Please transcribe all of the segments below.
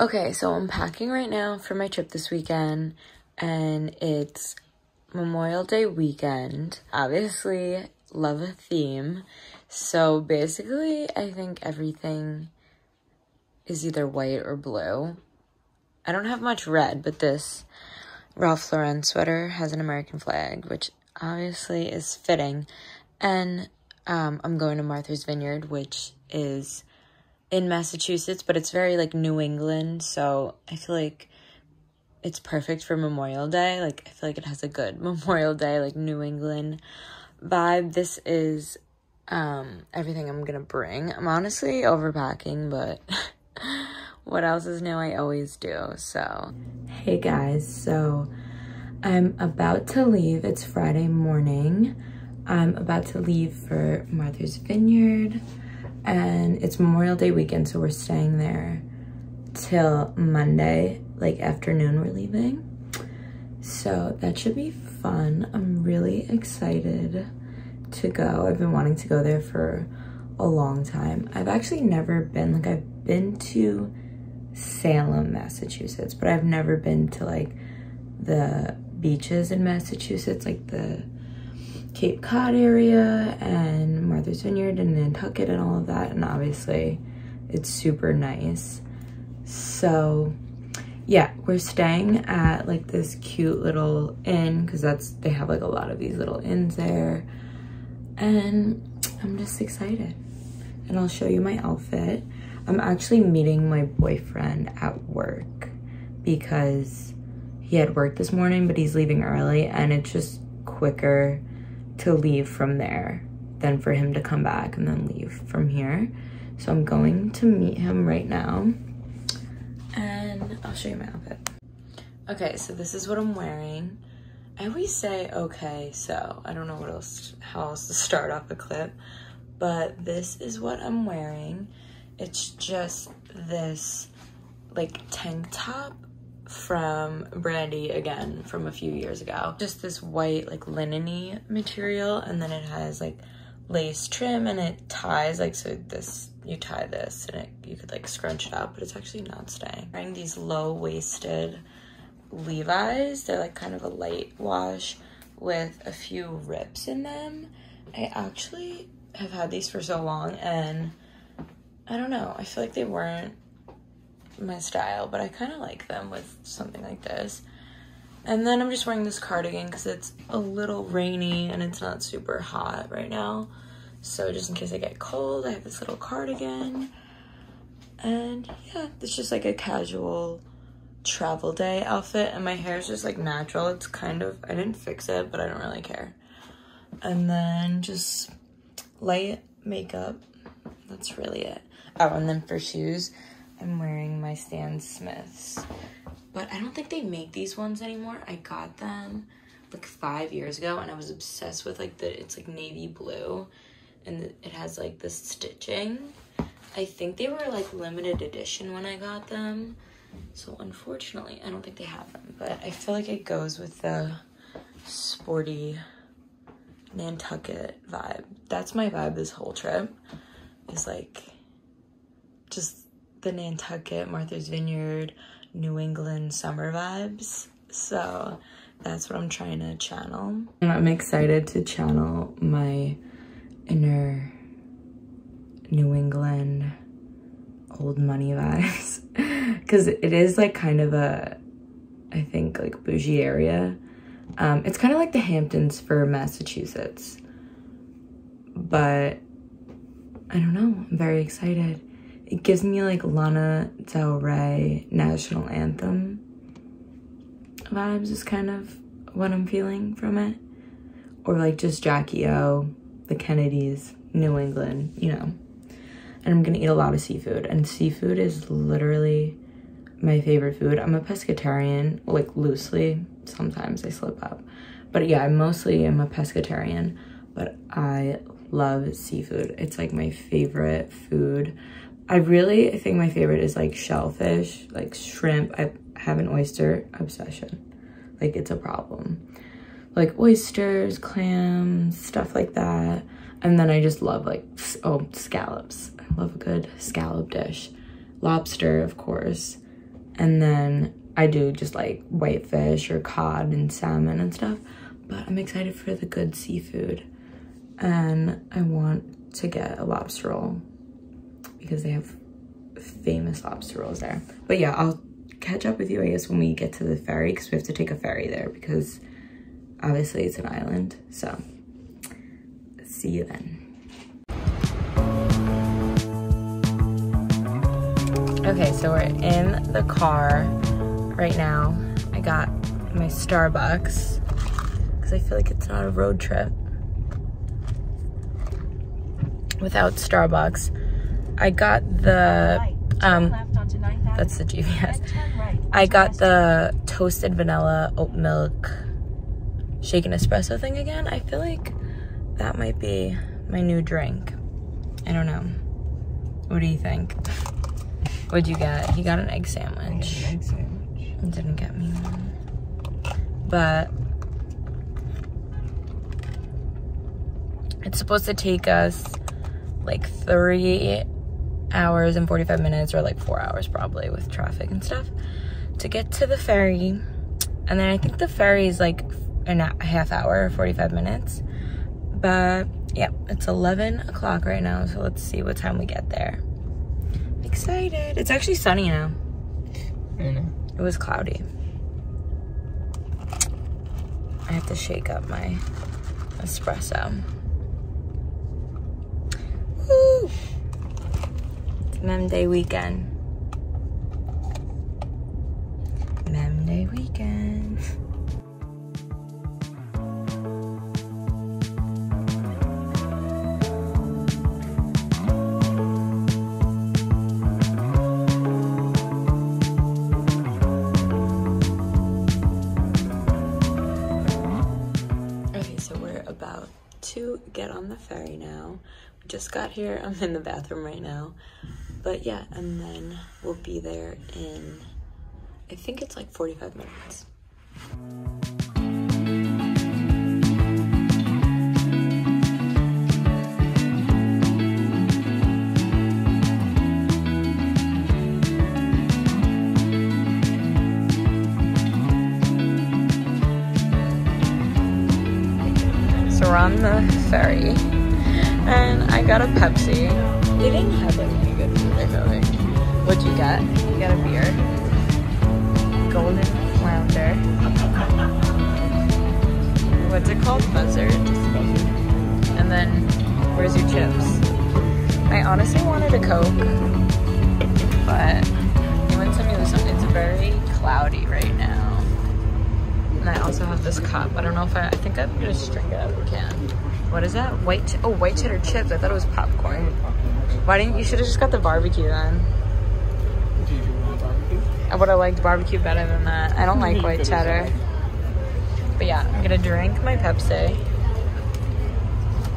Okay, so I'm packing right now for my trip this weekend, and it's Memorial Day weekend. Obviously, love a theme. So basically, I think everything is either white or blue. I don't have much red, but this Ralph Lauren sweater has an American flag, which obviously is fitting. And um, I'm going to Martha's Vineyard, which is in Massachusetts, but it's very like New England. So I feel like it's perfect for Memorial Day. Like I feel like it has a good Memorial Day, like New England vibe. This is um everything I'm gonna bring. I'm honestly overpacking, but what else is new? I always do. So hey guys, so I'm about to leave. It's Friday morning. I'm about to leave for Martha's Vineyard and it's Memorial Day weekend, so we're staying there till Monday, like afternoon we're leaving. So that should be fun. I'm really excited to go. I've been wanting to go there for a long time. I've actually never been, like I've been to Salem, Massachusetts, but I've never been to like the beaches in Massachusetts, like the Cape Cod area and Martha's Vineyard and Nantucket and all of that. And obviously it's super nice. So yeah, we're staying at like this cute little inn because that's, they have like a lot of these little inns there. And I'm just excited. And I'll show you my outfit. I'm actually meeting my boyfriend at work because he had work this morning, but he's leaving early and it's just quicker to leave from there than for him to come back and then leave from here. So I'm going to meet him right now and I'll show you my outfit. Okay, so this is what I'm wearing. I always say okay, so I don't know what else, how else to start off a clip, but this is what I'm wearing. It's just this like tank top from Brandy again from a few years ago. Just this white like linen material and then it has like lace trim and it ties like so this you tie this and it you could like scrunch it up but it's actually not staying. Wearing these low-waisted Levi's. They're like kind of a light wash with a few rips in them. I actually have had these for so long and I don't know. I feel like they weren't my style, but I kind of like them with something like this. And then I'm just wearing this cardigan because it's a little rainy and it's not super hot right now. So just in case I get cold, I have this little cardigan. And yeah, it's just like a casual travel day outfit. And my hair is just like natural. It's kind of, I didn't fix it, but I don't really care. And then just light makeup. That's really it. Oh, and then for shoes, I'm wearing my Stan Smiths. But I don't think they make these ones anymore. I got them like five years ago and I was obsessed with like the, it's like navy blue and it has like the stitching. I think they were like limited edition when I got them. So unfortunately, I don't think they have them, but I feel like it goes with the sporty Nantucket vibe. That's my vibe this whole trip is like just the Nantucket, Martha's Vineyard, New England summer vibes. So that's what I'm trying to channel. I'm excited to channel my inner New England old money vibes because it is like kind of a, I think like bougie area. Um, it's kind of like the Hamptons for Massachusetts, but I don't know. I'm very excited it gives me like Lana Del Rey national anthem vibes is kind of what I'm feeling from it. Or like just Jackie O, the Kennedys, New England, you know. And I'm gonna eat a lot of seafood. And seafood is literally my favorite food. I'm a pescatarian, like loosely. Sometimes I slip up. But yeah, I mostly am a pescatarian. But I love seafood. It's like my favorite food. I really I think my favorite is like shellfish, like shrimp. I have an oyster obsession. Like it's a problem. Like oysters, clams, stuff like that. And then I just love like, oh, scallops. I love a good scallop dish. Lobster, of course. And then I do just like whitefish or cod and salmon and stuff. But I'm excited for the good seafood. And I want to get a lobster roll because they have famous lobster rolls there. But yeah, I'll catch up with you, I guess, when we get to the ferry because we have to take a ferry there because obviously it's an island. So see you then. Okay, so we're in the car right now. I got my Starbucks because I feel like it's not a road trip without Starbucks. I got the, um, that's the GPS. I got the toasted vanilla oat milk shaken espresso thing again. I feel like that might be my new drink. I don't know. What do you think? What'd you get? He got an egg sandwich. An egg sandwich. He didn't get me one. But it's supposed to take us like three hours and 45 minutes or like four hours probably with traffic and stuff to get to the ferry. And then I think the ferry is like a half hour or 45 minutes. But yeah, it's 11 o'clock right now. So let's see what time we get there excited. It's actually sunny now. I know. It was cloudy. I have to shake up my espresso. Woo! It's Mem Day weekend. Mem Day weekend. Okay, so we're about to get on the ferry now. We just got here. I'm in the bathroom right now. But yeah, and then we'll be there in, I think it's like 45 minutes. So we're on the ferry and I got a Pepsi. They didn't have any What'd you get? You got a beer. Golden Flounder. What's it called? Buzzard. And then, where's your chips? I honestly wanted a Coke, but you went to me. It's very cloudy right now. And I also have this cup. I don't know if I, I think I'm gonna just drink it out of the can. What is that? White, oh, white cheddar chips. I thought it was popcorn. Why didn't, you should have just got the barbecue then. Do you want barbecue? I would have liked barbecue better than that. I don't like white cheddar. But yeah, I'm gonna drink my Pepsi.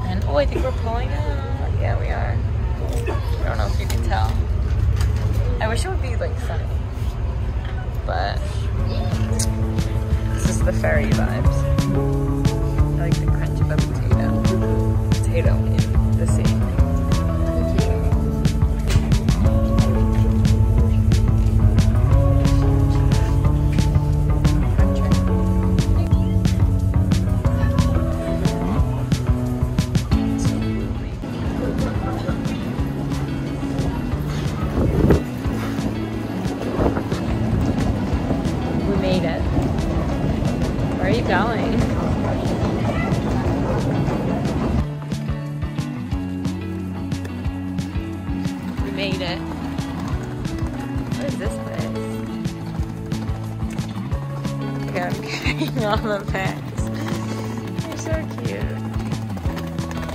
And, oh, I think we're pulling out. Yeah, we are. I don't know if you can tell. I wish it would be like sunny. But this is the ferry vibes. I like the crunch of a potato. Potato in the sea.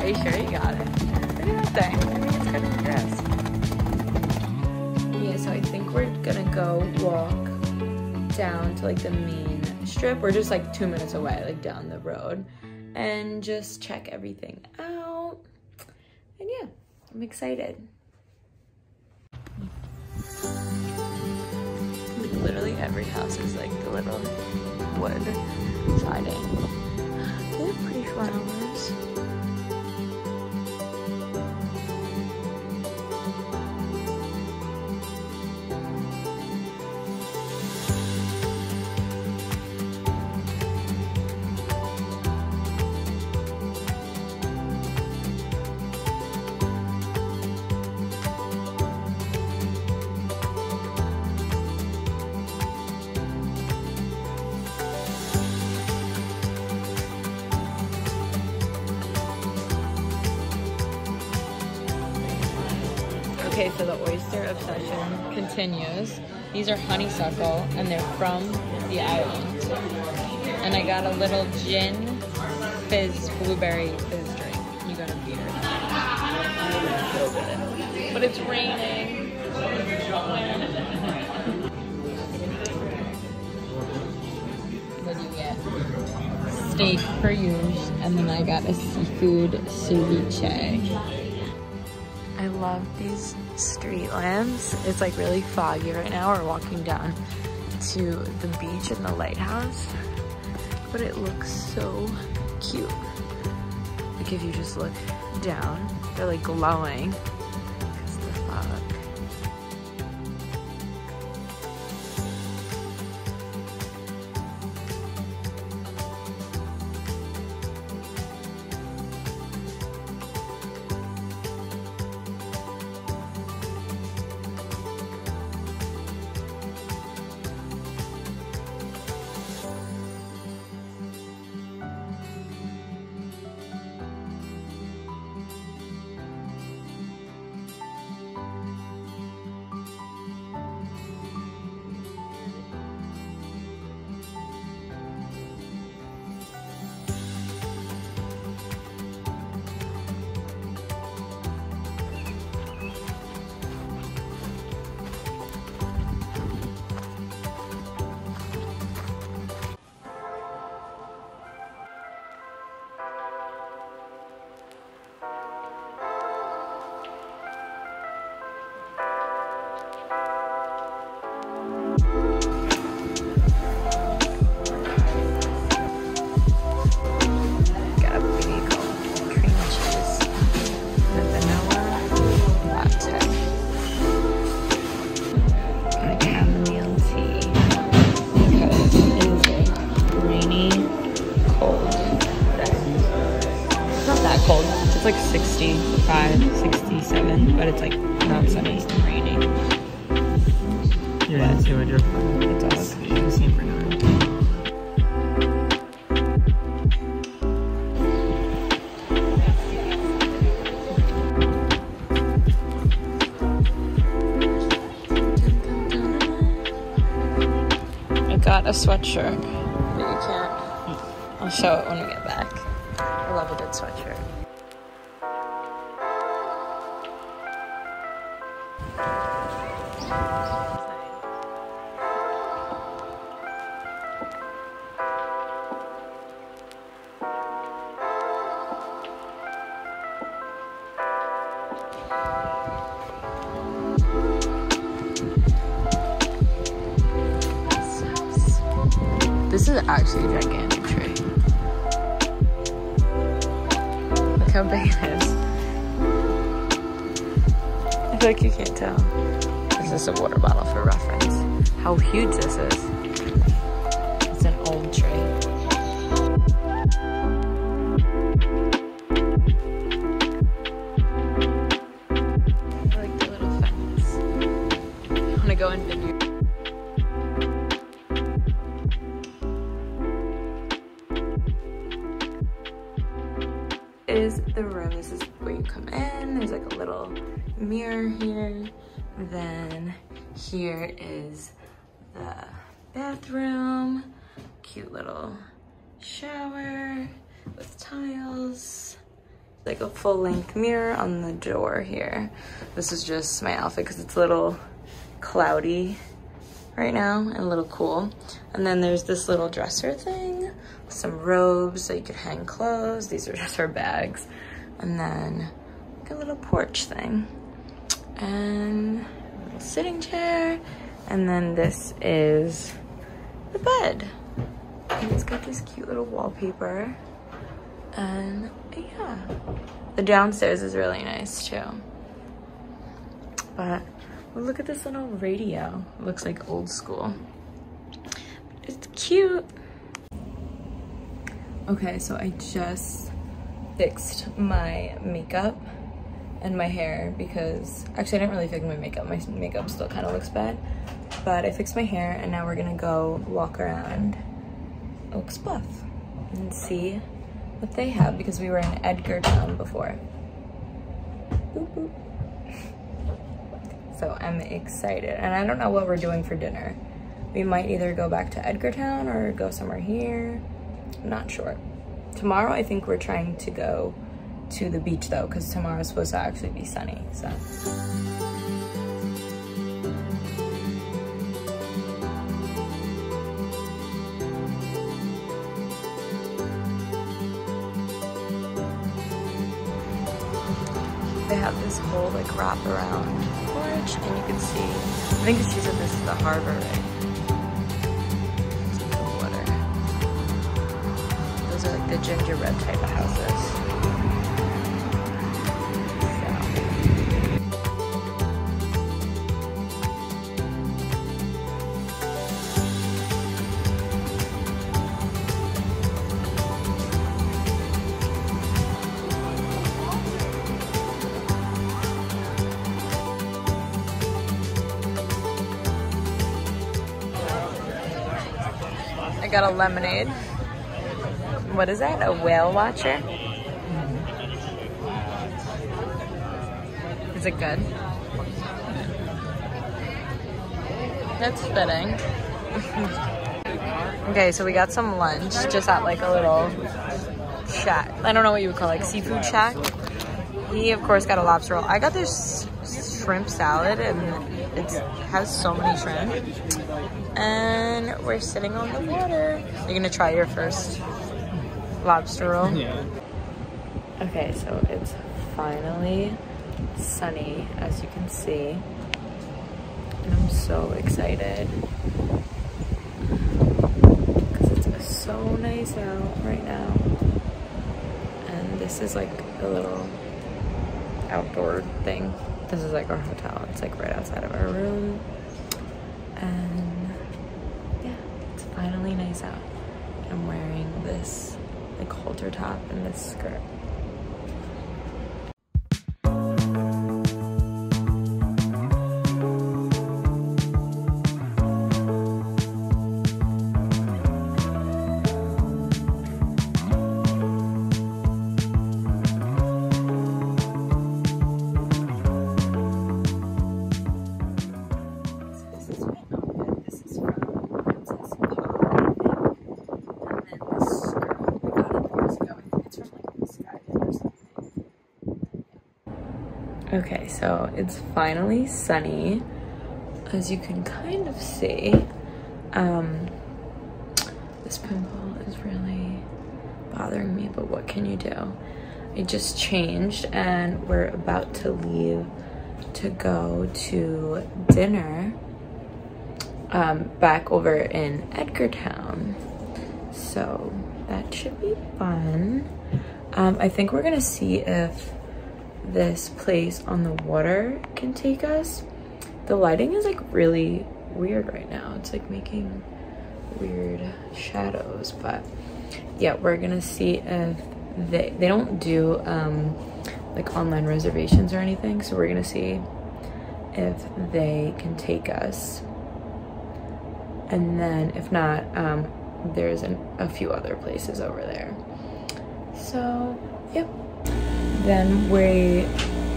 Are you sure you got it? Look at that thing. I think it's. Yeah, so I think we're gonna go walk down to like the main strip. We're just like two minutes away, like down the road, and just check everything out. And yeah, I'm excited. Like literally every house is like the little wood siding. They have pretty flowers. Continues. These are honeysuckle and they're from the island. And I got a little gin fizz blueberry fizz drink. You got a beer. But it's raining. What do you get? Steak per and then I got a seafood ceviche. I love these street lamps. It's like really foggy right now. We're walking down to the beach and the lighthouse, but it looks so cute. Like if you just look down, they're like glowing. Got a sweatshirt, but you can't. I'll show it when we get back. I love a good sweatshirt. Then here is the bathroom. Cute little shower with tiles. Like a full length mirror on the door here. This is just my outfit because it's a little cloudy right now and a little cool. And then there's this little dresser thing, some robes so you could hang clothes. These are just our bags. And then like a little porch thing. And little sitting chair. And then this is the bed. And it's got this cute little wallpaper. And yeah, the downstairs is really nice too. But look at this little radio. It looks like old school. It's cute. Okay, so I just fixed my makeup and my hair because actually I didn't really fix my makeup. My makeup still kind of looks bad. But I fixed my hair and now we're gonna go walk around Oaks Bluff and see what they have because we were in Edgartown before. Boop, boop. So I'm excited. And I don't know what we're doing for dinner. We might either go back to Edgartown or go somewhere here. I'm not sure. Tomorrow, I think we're trying to go to the beach though, because tomorrow's supposed to actually be sunny, so. They have this whole like wraparound porch and you can see, I think she said this is the harbor, right? the water. Those are like the gingerbread type of got a lemonade. What is that? A whale watcher? Is it good? That's fitting. okay, so we got some lunch just at like a little shack. I don't know what you would call it, like seafood shack. He of course got a lobster roll. I got this shrimp salad and it has so many shrimp. And we're sitting on the water. You're gonna try your first lobster roll? Yeah. Okay, so it's finally sunny, as you can see. And I'm so excited. Because it's so nice out right now. And this is like a little outdoor thing. This is like our hotel. It's like right outside of our room. And yeah, it's out. I'm wearing this like halter top and this skirt. Okay, so it's finally sunny, as you can kind of see. Um, this pimple is really bothering me, but what can you do? I just changed and we're about to leave to go to dinner um, back over in Edgartown. So that should be fun. Um, I think we're gonna see if this place on the water can take us. The lighting is like really weird right now. It's like making weird shadows, but yeah, we're gonna see if they, they don't do um, like online reservations or anything. So we're gonna see if they can take us and then if not um, there's an, a few other places over there so yep then we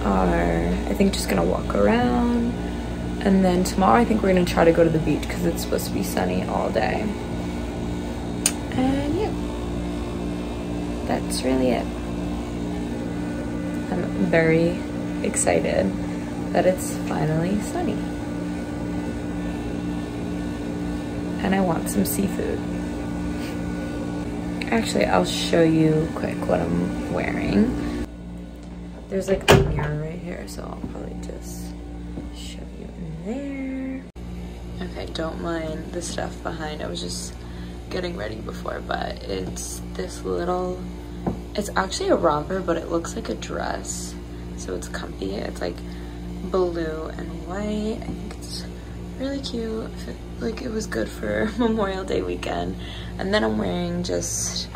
are i think just gonna walk around. And then tomorrow i think we're gonna try to go to the beach because it's supposed to be sunny all day. And yeah. That's really it. I'm very excited that it's finally sunny. And I want some seafood. Actually, I'll show you quick what I'm wearing. There's like a mirror right here, so I'll probably just show you in there. Okay, don't mind the stuff behind. I was just getting ready before, but it's this little, it's actually a romper, but it looks like a dress. So it's comfy. It's like blue and white. I think it's really cute. Like it was good for Memorial Day weekend. And then I'm wearing just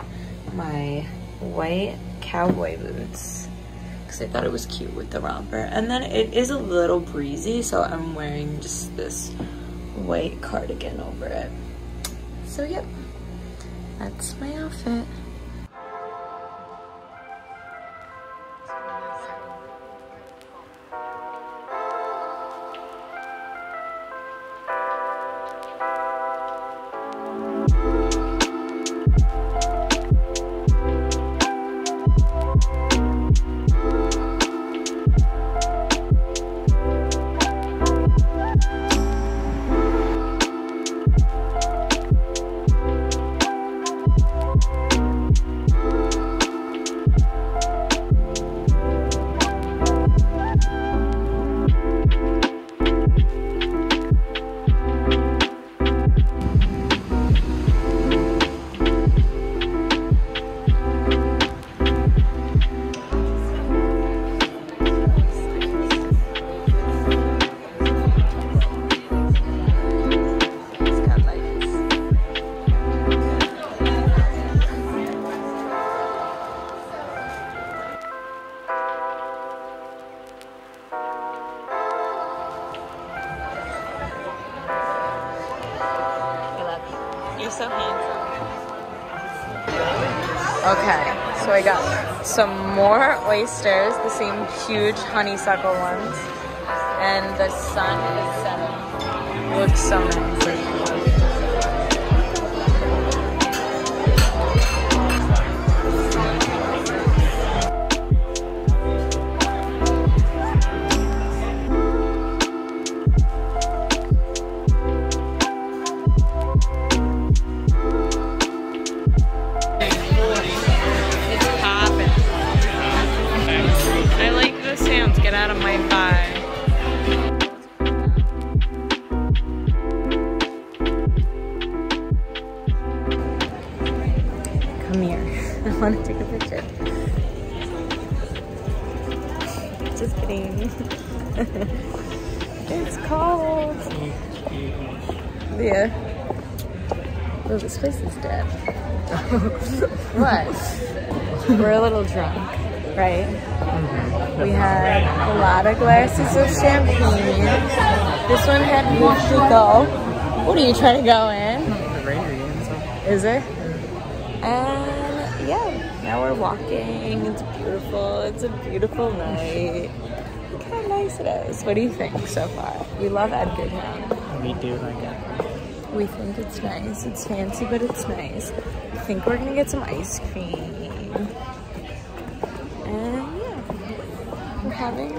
my white cowboy boots because I thought it was cute with the romper. And then it is a little breezy, so I'm wearing just this white cardigan over it. So yep, that's my outfit. You're so handsome. Okay, so I got some more oysters, the same huge honeysuckle ones, and the sun is setting. Looks so nice. Glasses of champagne. This one had Mexico. What are you trying to go in? The Raider game. Is it? And yeah, now we're walking. It's beautiful. It's a beautiful night. Look how nice it is. What do you think so far? We love Edgartown. We do like it. We think it's nice. It's fancy, but it's nice. I think we're gonna get some ice cream. And yeah, we're having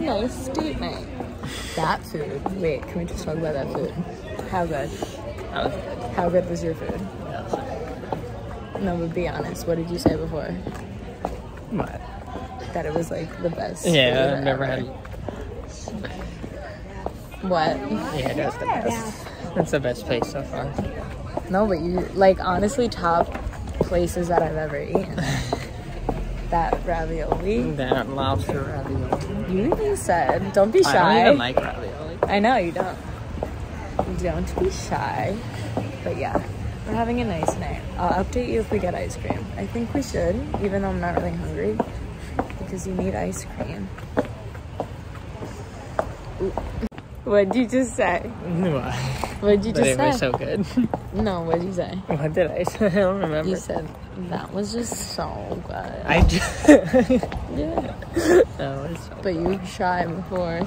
a nice date night. That food. Wait, can we just talk about that food? How good? That was good. How good was your food? Yes. No, but be honest. What did you say before? What? That it was like the best. food Yeah, I've never ever. had. What? Yeah, that's the best. That's the best place so far. No, but you like honestly top places that I've ever eaten. that ravioli. That lobster ravioli. You even said, don't be shy. I don't even like ravioli. I know you don't. Don't be shy. But yeah, we're having a nice night. I'll update you if we get ice cream. I think we should, even though I'm not really hungry, because you need ice cream. Ooh. What'd you just say? What? What'd you just it say? was so good. no, what'd you say? what did I say? I don't remember. You said that was just so good. I do. yeah. that was so But you shy before.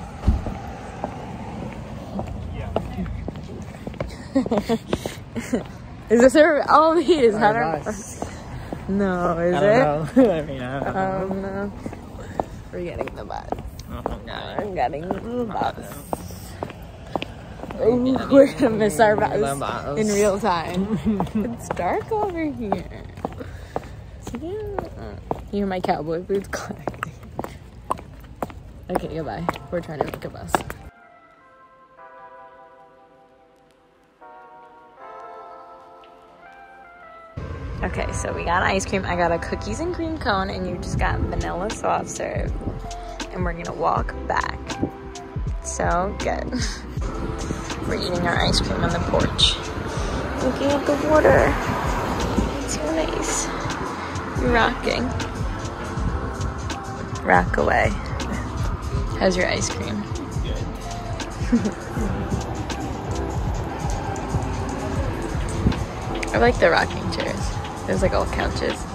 is this her? Oh, he is her. Bus. No, is I it? know. I mean, I don't know. Um, no. We're getting the bus. Oh, God. We're getting the bus. We're Ooh, we're gonna miss our bus. in real time. it's dark over here. So, yeah. You hear my cowboy boots clacking. Okay, goodbye. We're trying to make a bus. Okay, so we got ice cream. I got a cookies and cream cone, and you just got vanilla soft serve. And we're gonna walk back. So good. We're eating our ice cream on the porch. Looking at the water. It's so nice. Rocking. Rock away. How's your ice cream? I like the rocking chairs. There's like all couches.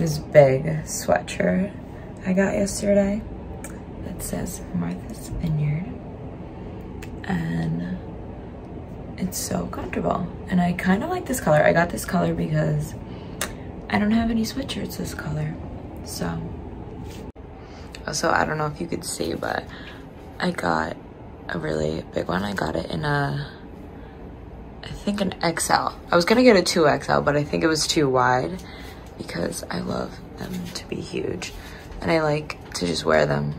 This big sweatshirt I got yesterday that says Martha's Vineyard. And it's so comfortable. And I kind of like this color. I got this color because I don't have any sweatshirts this color. So, also, I don't know if you could see, but I got a really big one. I got it in a, I think an XL. I was gonna get a 2XL, but I think it was too wide because I love them to be huge. And I like to just wear them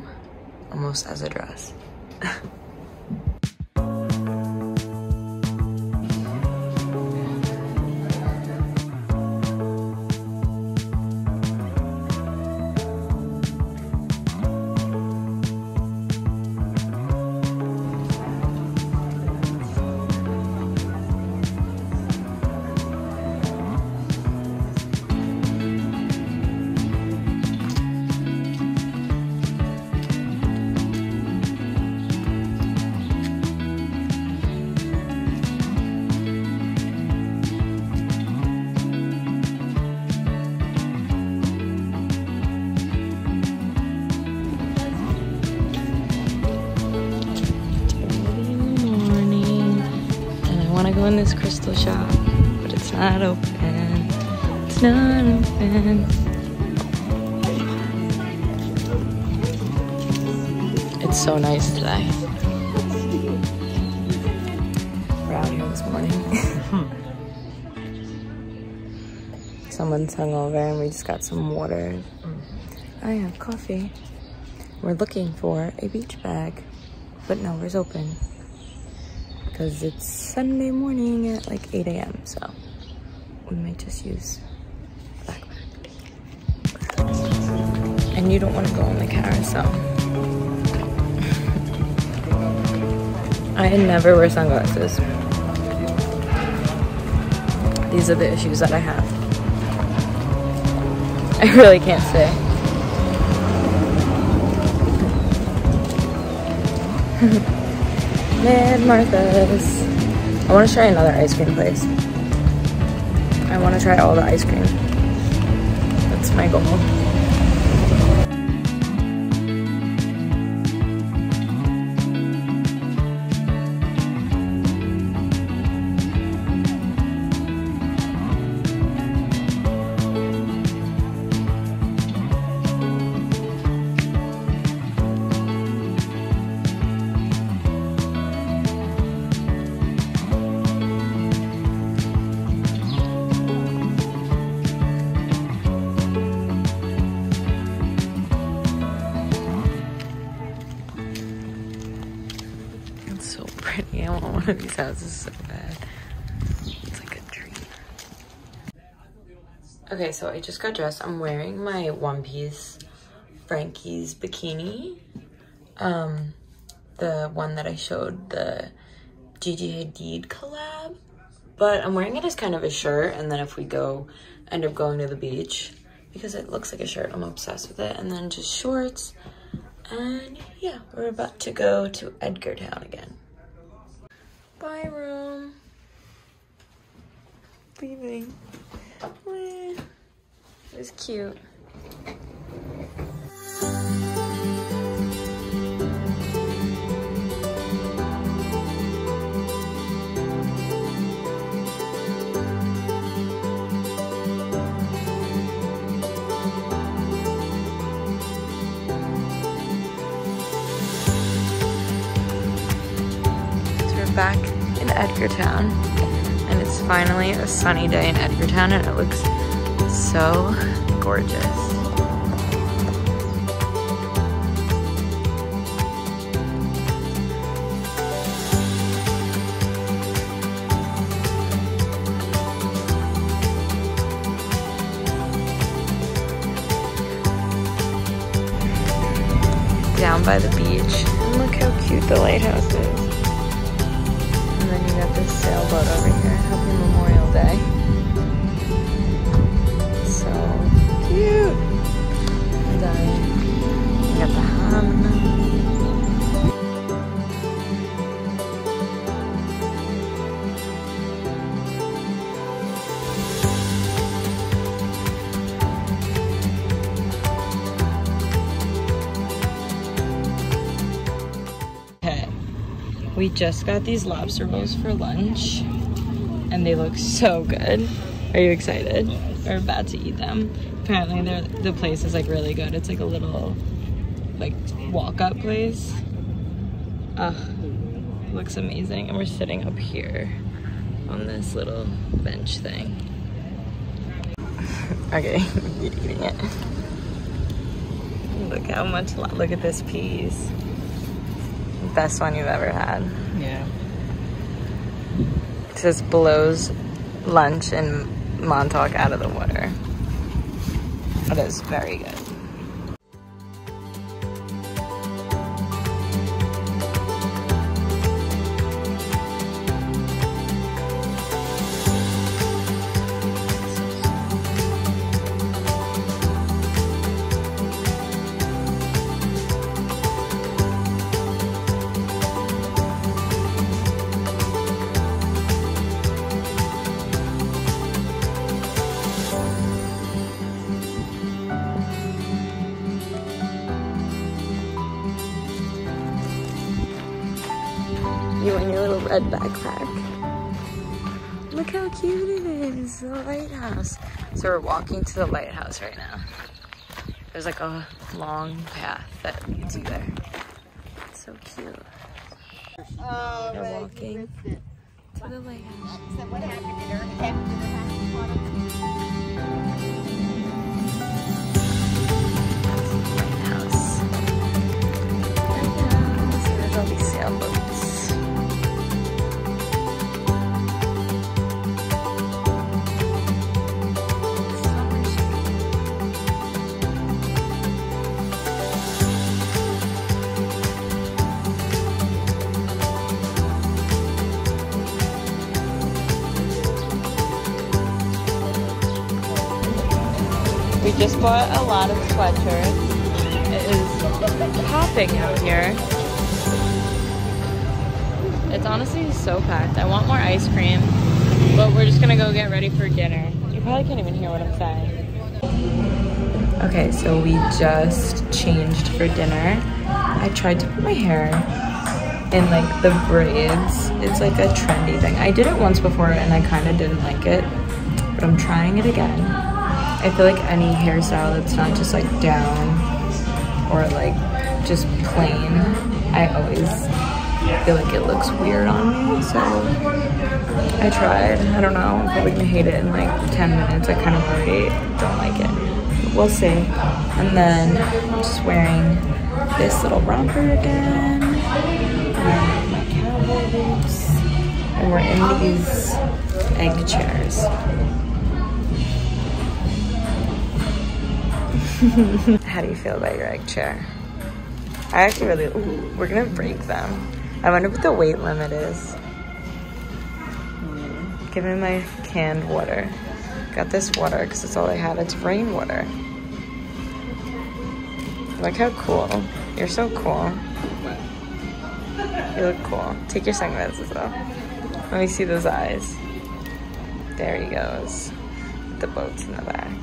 almost as a dress. today. We're out here this morning. Someone's hungover and we just got some water. Mm. I have coffee. We're looking for a beach bag, but nowhere's open because it's Sunday morning at like 8 a.m. So we might just use backpack. And you don't want to go on the carousel. I never wear sunglasses. These are the issues that I have. I really can't say. Mad Martha's. I want to try another ice cream place. I want to try all the ice cream. That's my goal. these houses so bad. It's like a dream. Okay, so I just got dressed. I'm wearing my one piece Frankie's bikini. Um, the one that I showed the Gigi Hadid collab. But I'm wearing it as kind of a shirt and then if we go, end up going to the beach because it looks like a shirt, I'm obsessed with it. And then just shorts. And yeah, we're about to go to Edgartown again. Bye, room. Leaving. It was cute. Back in Edgartown and it's finally a sunny day in Edgartown and it looks so gorgeous. down by the beach. And look how cute the lighthouse is sailboat over here. Happy Memorial Day. So cute. And then we got the ham. We just got these lobster rolls for lunch and they look so good. Are you excited? We're about to eat them. Apparently the place is like really good. It's like a little like walk up place. Ugh, looks amazing. And we're sitting up here on this little bench thing. okay, eating it. Look how much, look at this piece. Best one you've ever had. Yeah. It says blows lunch in Montauk out of the water. It is very good. Is, the lighthouse. So we're walking to the lighthouse right now. There's like a long path that leads you there. It's so cute. Oh, We're walking to the lighthouse. So what happened? Did her hip, did her Lighthouse. Lighthouse. There's all these sailboats. Bought a lot of sweatshirts. It is popping out here. It's honestly so packed. I want more ice cream, but we're just gonna go get ready for dinner. You probably can't even hear what I'm saying. Okay, so we just changed for dinner. I tried to put my hair in like the braids. It's like a trendy thing. I did it once before and I kind of didn't like it, but I'm trying it again. I feel like any hairstyle that's not just like down or like just plain, I always feel like it looks weird on me. So I tried. I don't know. I'm probably gonna hate it in like 10 minutes. I kind of already don't like it. We'll see. And then I'm just wearing this little romper again. And my cowboy boots. And we're in these egg chairs. How do you feel about your egg chair? I actually really, ooh, we're gonna break them. I wonder what the weight limit is. Give me my canned water. Got this water because it's all I had. It's rainwater. Look how cool. You're so cool. You look cool. Take your sunglasses off. Let me see those eyes. There he goes. The boat's in the back.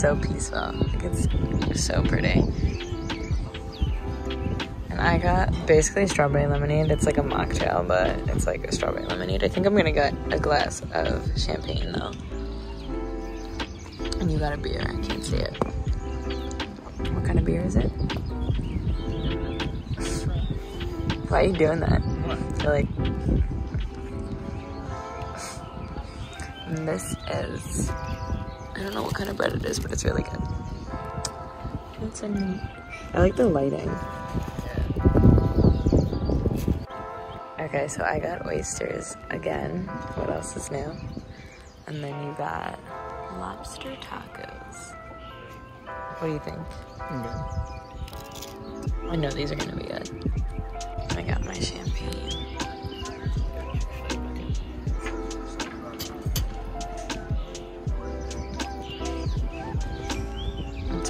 So peaceful. Like it's so pretty. And I got basically strawberry lemonade. It's like a mocktail, but it's like a strawberry lemonade. I think I'm gonna get a glass of champagne though. And you got a beer. I can't see it. What kind of beer is it? Why are you doing that? You're like. And this is. I don't know what kind of bread it is, but it's really good. It's a neat. I like the lighting. Okay, so I got oysters again. What else is new? And then you got lobster tacos. What do you think? Mm-hmm. I know these are gonna be good. I got my champagne.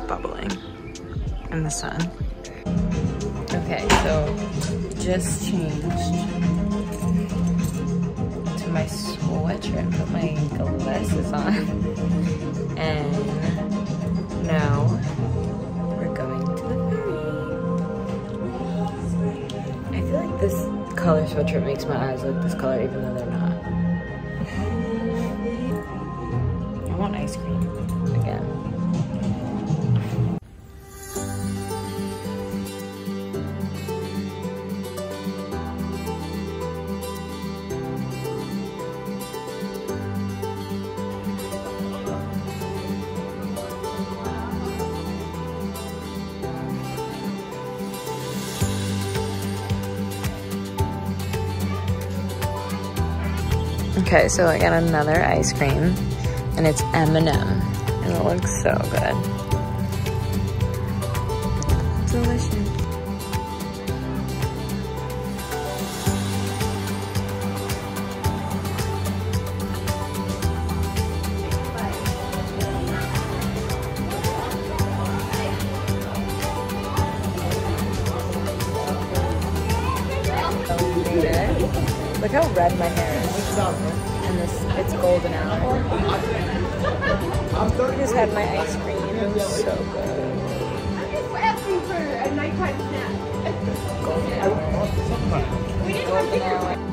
Bubbling in the sun. Okay, so just changed to my sweatshirt, and put my glasses on. And now we're going to the ferry. I feel like this color sweatshirt makes my eyes look this color even though they're not. Okay, so I got another ice cream, and it's M&M, and it looks so good. Delicious. Look how red my hair. And this, it's golden hour. I just had my ice cream. It was so good. I'm asking for a nighttime snack. Golden, We didn't have oh, golden hour.